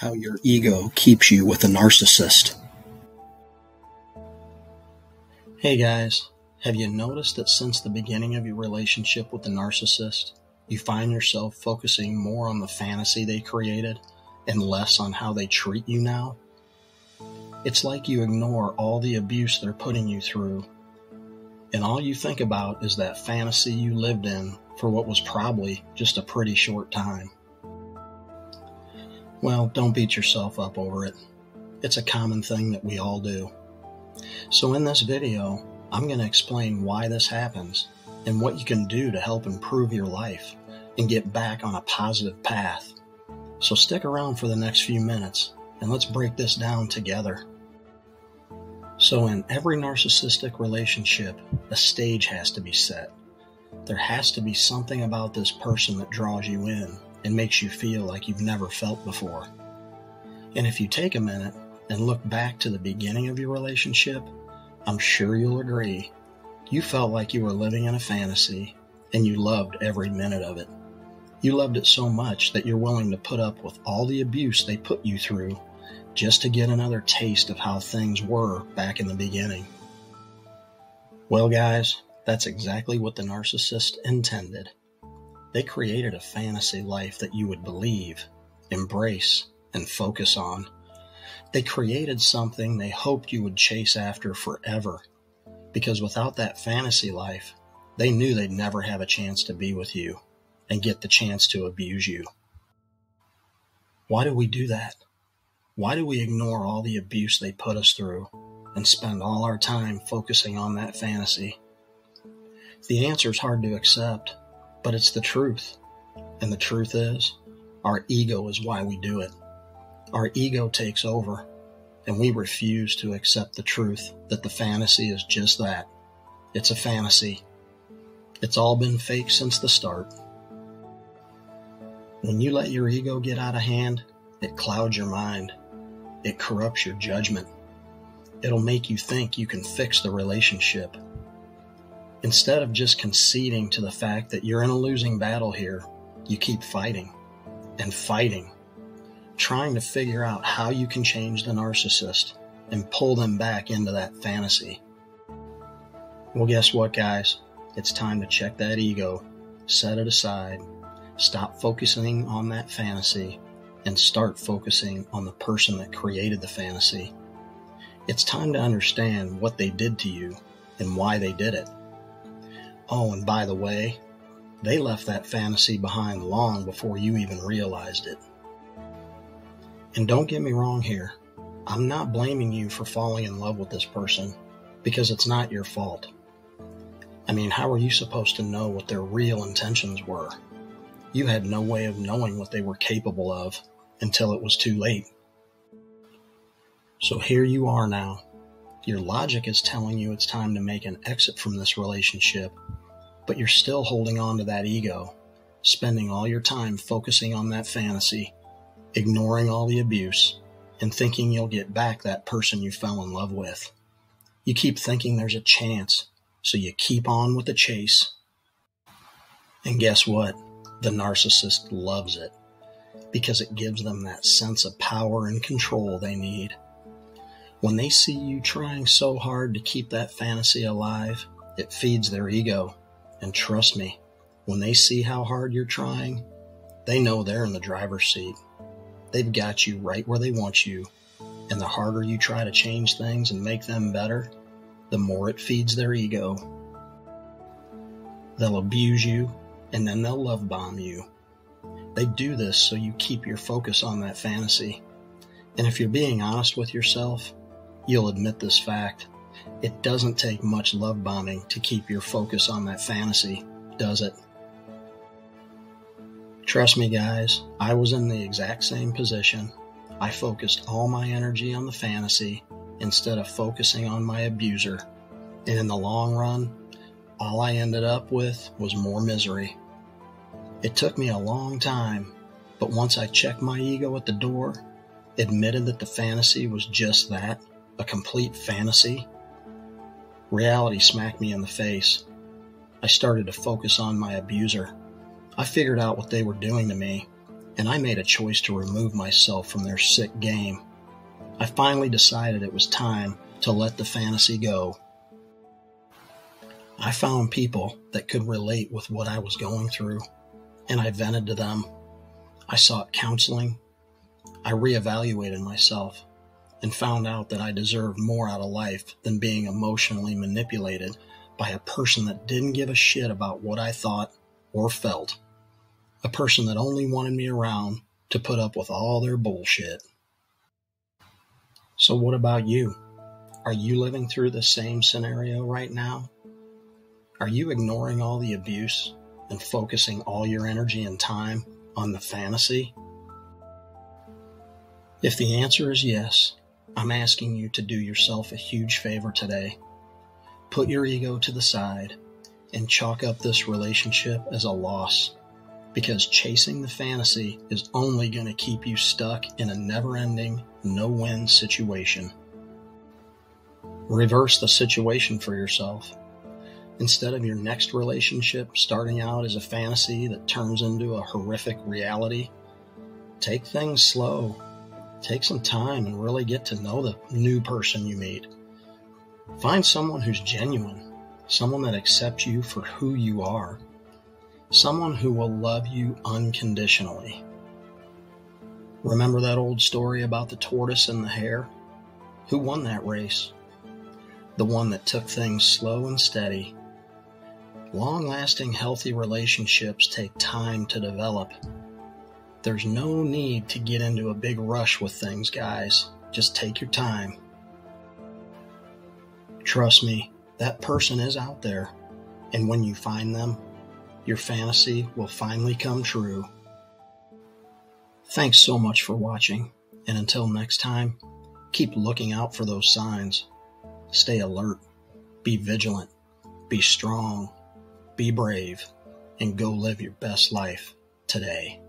how your ego keeps you with a narcissist. Hey guys, have you noticed that since the beginning of your relationship with the narcissist, you find yourself focusing more on the fantasy they created and less on how they treat you now? It's like you ignore all the abuse they're putting you through, and all you think about is that fantasy you lived in for what was probably just a pretty short time. Well, don't beat yourself up over it. It's a common thing that we all do. So in this video, I'm going to explain why this happens and what you can do to help improve your life and get back on a positive path. So stick around for the next few minutes and let's break this down together. So in every narcissistic relationship, a stage has to be set. There has to be something about this person that draws you in and makes you feel like you've never felt before. And if you take a minute and look back to the beginning of your relationship, I'm sure you'll agree you felt like you were living in a fantasy and you loved every minute of it. You loved it so much that you're willing to put up with all the abuse they put you through just to get another taste of how things were back in the beginning. Well, guys, that's exactly what the narcissist intended. They created a fantasy life that you would believe, embrace, and focus on. They created something they hoped you would chase after forever. Because without that fantasy life, they knew they'd never have a chance to be with you and get the chance to abuse you. Why do we do that? Why do we ignore all the abuse they put us through and spend all our time focusing on that fantasy? The answer is hard to accept, but it's the truth. And the truth is, our ego is why we do it. Our ego takes over, and we refuse to accept the truth that the fantasy is just that. It's a fantasy. It's all been fake since the start. When you let your ego get out of hand, it clouds your mind. It corrupts your judgment. It'll make you think you can fix the relationship Instead of just conceding to the fact that you're in a losing battle here, you keep fighting and fighting, trying to figure out how you can change the narcissist and pull them back into that fantasy. Well, guess what, guys? It's time to check that ego, set it aside, stop focusing on that fantasy, and start focusing on the person that created the fantasy. It's time to understand what they did to you and why they did it. Oh, and by the way, they left that fantasy behind long before you even realized it. And don't get me wrong here. I'm not blaming you for falling in love with this person because it's not your fault. I mean, how are you supposed to know what their real intentions were? You had no way of knowing what they were capable of until it was too late. So here you are now. Your logic is telling you it's time to make an exit from this relationship but you're still holding on to that ego, spending all your time focusing on that fantasy, ignoring all the abuse, and thinking you'll get back that person you fell in love with. You keep thinking there's a chance, so you keep on with the chase. And guess what? The narcissist loves it because it gives them that sense of power and control they need. When they see you trying so hard to keep that fantasy alive, it feeds their ego and trust me, when they see how hard you're trying, they know they're in the driver's seat. They've got you right where they want you. And the harder you try to change things and make them better, the more it feeds their ego. They'll abuse you and then they'll love bomb you. They do this so you keep your focus on that fantasy. And if you're being honest with yourself, you'll admit this fact. It doesn't take much love bombing to keep your focus on that fantasy, does it? Trust me, guys, I was in the exact same position. I focused all my energy on the fantasy instead of focusing on my abuser. And in the long run, all I ended up with was more misery. It took me a long time, but once I checked my ego at the door, admitted that the fantasy was just that a complete fantasy, Reality smacked me in the face. I started to focus on my abuser. I figured out what they were doing to me, and I made a choice to remove myself from their sick game. I finally decided it was time to let the fantasy go. I found people that could relate with what I was going through, and I vented to them. I sought counseling. I reevaluated myself and found out that I deserved more out of life than being emotionally manipulated by a person that didn't give a shit about what I thought or felt. A person that only wanted me around to put up with all their bullshit. So, what about you? Are you living through the same scenario right now? Are you ignoring all the abuse and focusing all your energy and time on the fantasy? If the answer is yes, I'm asking you to do yourself a huge favor today. Put your ego to the side and chalk up this relationship as a loss because chasing the fantasy is only going to keep you stuck in a never ending, no win situation. Reverse the situation for yourself. Instead of your next relationship starting out as a fantasy that turns into a horrific reality, take things slow Take some time and really get to know the new person you meet. Find someone who's genuine, someone that accepts you for who you are, someone who will love you unconditionally. Remember that old story about the tortoise and the hare? Who won that race? The one that took things slow and steady. Long lasting, healthy relationships take time to develop there's no need to get into a big rush with things, guys. Just take your time. Trust me, that person is out there. And when you find them, your fantasy will finally come true. Thanks so much for watching. And until next time, keep looking out for those signs. Stay alert. Be vigilant. Be strong. Be brave. And go live your best life today.